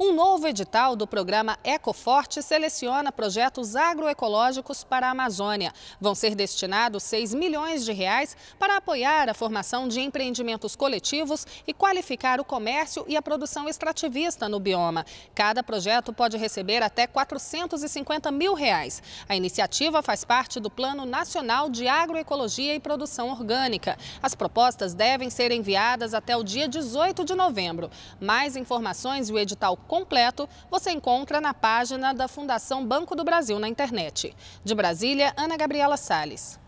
Um novo edital do programa Ecoforte seleciona projetos agroecológicos para a Amazônia. Vão ser destinados 6 milhões de reais para apoiar a formação de empreendimentos coletivos e qualificar o comércio e a produção extrativista no bioma. Cada projeto pode receber até 450 mil reais. A iniciativa faz parte do Plano Nacional de Agroecologia e Produção Orgânica. As propostas devem ser enviadas até o dia 18 de novembro. Mais informações e o edital completo você encontra na página da Fundação Banco do Brasil na internet. De Brasília, Ana Gabriela Salles.